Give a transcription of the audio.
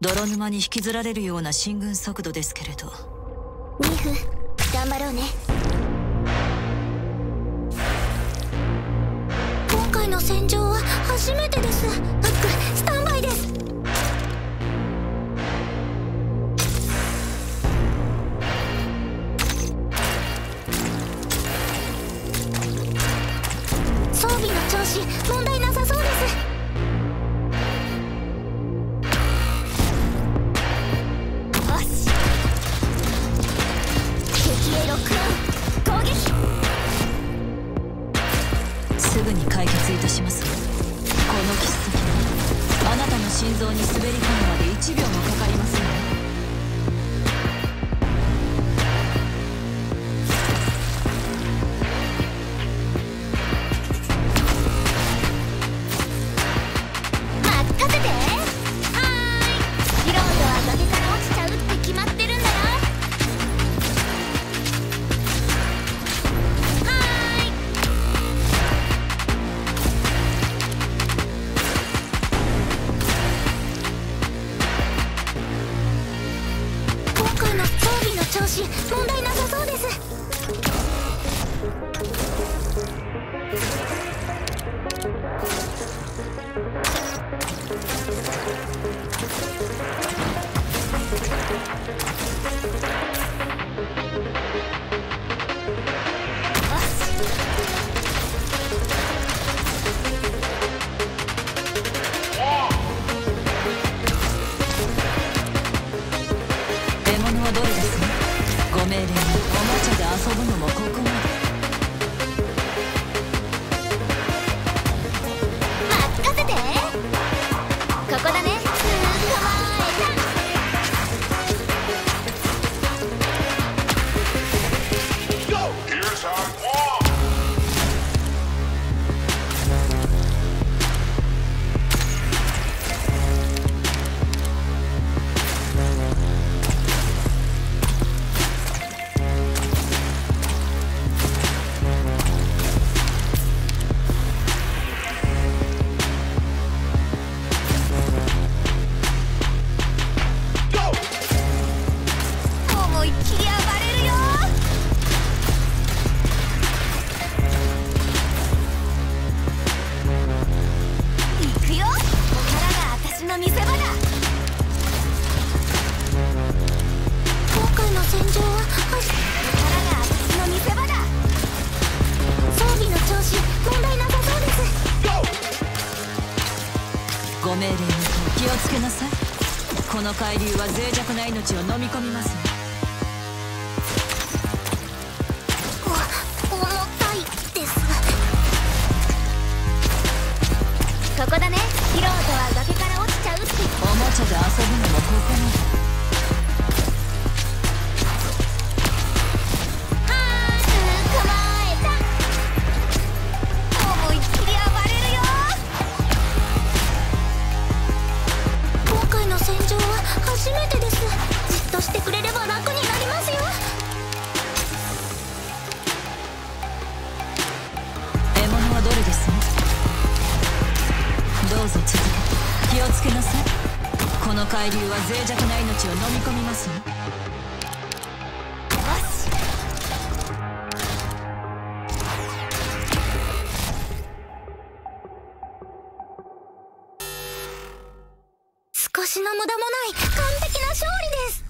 泥沼に引きずられるような進軍速度ですけれど。ニフ頑張ろうね。今回の戦場は初めてです。フックスタンバイです。装備の調子問題なさそうです。ぐに解決いたします。この奇跡。はあなたの心臓に滑り込むまで1秒も調子問題なさそうです。命令におもちゃで遊ぶのもここいっきり暴れるよ。行くよ。ここからが私の見せ場だ。今回の戦場はここからが私の見せ場だ。装備の調子問題なさそうです。ご命令に気をつけなさい。この海流は脆弱な命を飲み込みますおここだね。ピロートは崖から落ちちゃうっておもちゃで遊ぶのもここまではー捕まえた。思いっきり暴れるよ今回の戦場は初めてですじっとしてくれればうぞ続け気をつけなさい。この海流は脆弱な命を飲み込みますよ少しの無駄もない完璧な勝利です。